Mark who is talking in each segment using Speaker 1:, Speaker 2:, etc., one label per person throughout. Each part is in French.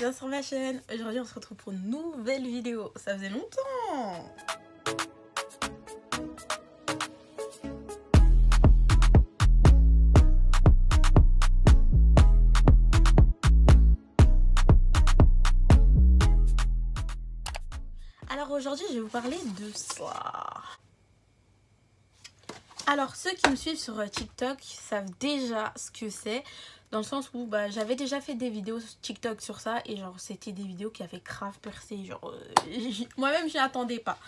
Speaker 1: bien sur ma chaîne. Aujourd'hui on se retrouve pour une nouvelle vidéo. Ça faisait longtemps Alors aujourd'hui je vais vous parler de ça. Alors ceux qui me suivent sur TikTok savent déjà ce que c'est dans le sens où bah, j'avais déjà fait des vidéos TikTok sur ça et genre c'était des vidéos qui avaient grave percé genre euh, moi-même j'y attendais pas.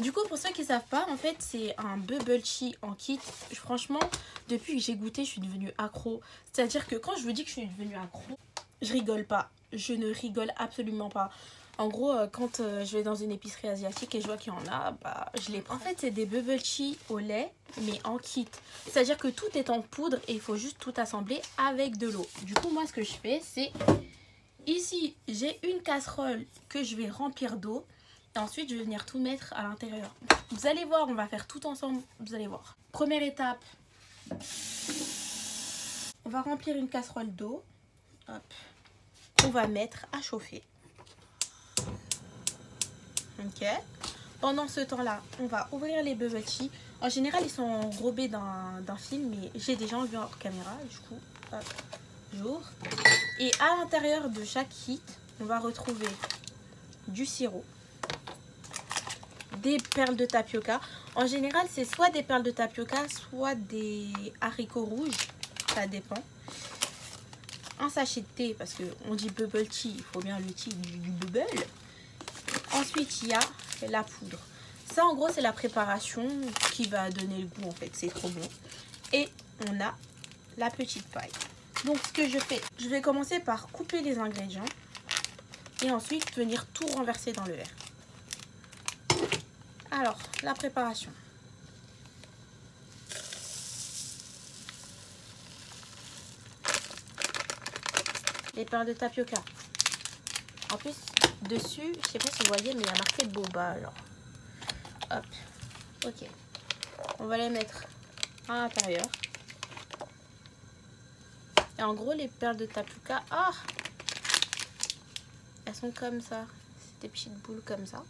Speaker 1: Du coup pour ceux qui savent pas en fait c'est un bubble tea en kit. Franchement depuis que j'ai goûté je suis devenue accro. C'est à dire que quand je vous dis que je suis devenue accro je rigole pas je ne rigole absolument pas en gros, euh, quand euh, je vais dans une épicerie asiatique et je vois qu'il y en a, bah, je les prends. En fait, c'est des bubble tea au lait, mais en kit. C'est-à-dire que tout est en poudre et il faut juste tout assembler avec de l'eau. Du coup, moi, ce que je fais, c'est... Ici, j'ai une casserole que je vais remplir d'eau. Et ensuite, je vais venir tout mettre à l'intérieur. Vous allez voir, on va faire tout ensemble. Vous allez voir. Première étape. On va remplir une casserole d'eau. On va mettre à chauffer. Ok. Pendant ce temps-là, on va ouvrir les bubble. En général, ils sont enrobés d'un film, mais j'ai déjà enlevé en caméra. Du coup. Et à l'intérieur de chaque kit, on va retrouver du sirop, des perles de tapioca. En général, c'est soit des perles de tapioca, soit des haricots rouges. Ça dépend. Un sachet de thé, parce qu'on dit bubble tea, il faut bien le tea du, du bubble. Ensuite, il y a la poudre. Ça, en gros, c'est la préparation qui va donner le goût, en fait. C'est trop bon. Et on a la petite paille. Donc, ce que je fais, je vais commencer par couper les ingrédients. Et ensuite, venir tout renverser dans le verre. Alors, la préparation. Les perles de tapioca. En plus, dessus, je sais pas si vous voyez, mais il y a marqué boba. Alors, hop, ok. On va les mettre à l'intérieur. Et en gros, les perles de tapioca, ah, elles sont comme ça. C'est des petites boules comme ça.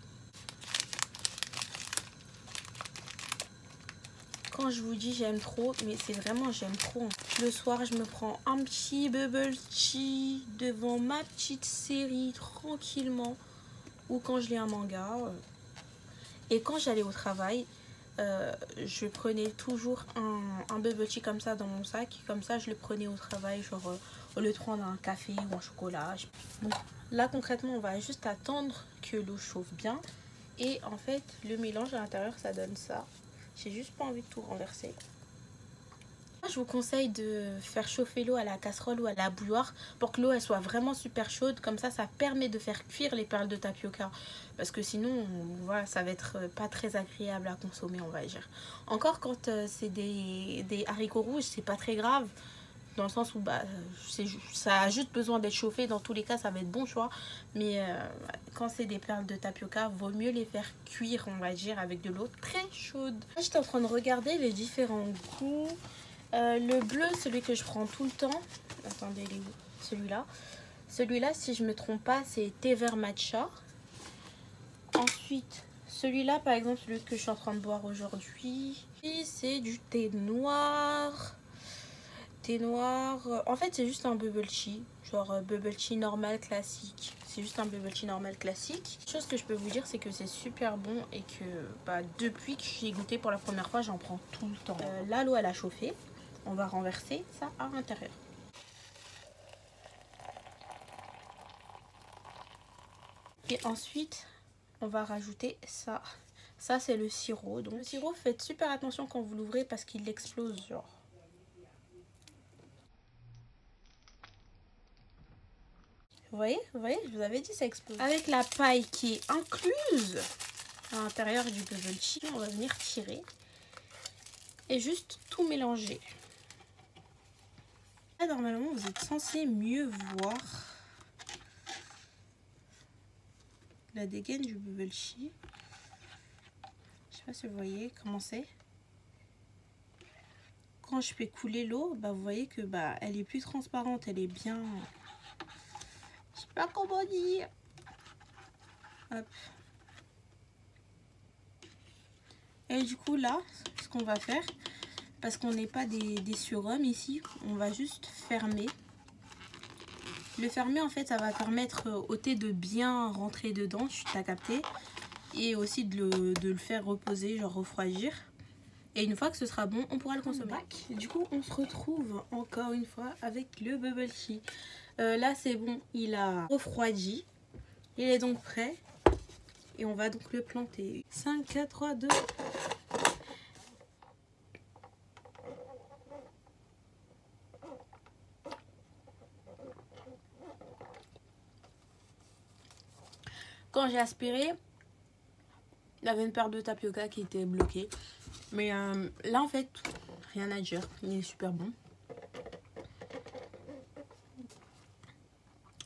Speaker 1: Quand je vous dis j'aime trop, mais c'est vraiment j'aime trop. Le soir, je me prends un petit bubble tea devant ma petite série tranquillement. Ou quand je lis un manga. Et quand j'allais au travail, euh, je prenais toujours un, bubble tea comme ça dans mon sac. Comme ça, je le prenais au travail, genre euh, au lieu de prendre un café ou un chocolat. Là, concrètement, on va juste attendre que l'eau chauffe bien. Et en fait, le mélange à l'intérieur, ça donne ça. J'ai juste pas envie de tout renverser. Je vous conseille de faire chauffer l'eau à la casserole ou à la bouilloire pour que l'eau elle soit vraiment super chaude. Comme ça, ça permet de faire cuire les perles de tapioca. Parce que sinon, voilà, ça va être pas très agréable à consommer, on va dire. Encore quand euh, c'est des, des, haricots rouges, c'est pas très grave. Dans le sens où bah, ça a juste besoin d'être chauffé. Dans tous les cas, ça va être bon choix. Mais euh, quand c'est des perles de tapioca, vaut mieux les faire cuire, on va dire, avec de l'eau très chaude. Là, j'étais en train de regarder les différents goûts. Euh, le bleu, celui que je prends tout le temps. Attendez, celui-là. Celui-là, si je ne me trompe pas, c'est thé vert matcha. Ensuite, celui-là, par exemple, celui que je suis en train de boire aujourd'hui, c'est du thé noir. Thé noir. En fait, c'est juste un bubble tea. Genre bubble tea normal classique. C'est juste un bubble tea normal classique. Chose que je peux vous dire, c'est que c'est super bon et que bah, depuis que j'ai goûté pour la première fois, j'en prends tout le temps. Euh, là, l'eau, elle a chauffé. On va renverser ça à l'intérieur. Et ensuite, on va rajouter ça. Ça, c'est le sirop. Donc, le sirop, faites super attention quand vous l'ouvrez parce qu'il explose, genre. Vous voyez, vous voyez, je vous avais dit ça explose. Avec la paille qui est incluse à l'intérieur du bubble tea, on va venir tirer et juste tout mélanger. Là, normalement, vous êtes censé mieux voir la dégaine du bubble tea. Je sais pas si vous voyez comment c'est. Quand je fais couler l'eau, bah, vous voyez que bah, elle est plus transparente, elle est bien pas comment. Et du coup là, ce qu'on va faire, parce qu'on n'est pas des, des surhommes ici, on va juste fermer. Le fermer en fait ça va permettre au thé de bien rentrer dedans, t'as capté. Et aussi de le, de le, faire reposer, genre refroidir. Et une fois que ce sera bon, on pourra le consommer. Du coup, on se retrouve encore une fois avec le bubble tea. Euh, là, c'est bon, il a refroidi. Il est donc prêt. Et on va donc le planter. 5, 4, 3, 2. Quand j'ai aspiré, il y avait une paire de tapioca qui était bloquée. Mais euh, là, en fait, rien à dire. Il est super bon.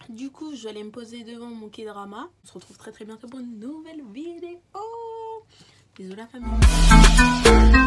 Speaker 1: Du coup, je vais aller me poser devant mon K-drama. On se retrouve très très bientôt pour une nouvelle vidéo. Bisous la famille.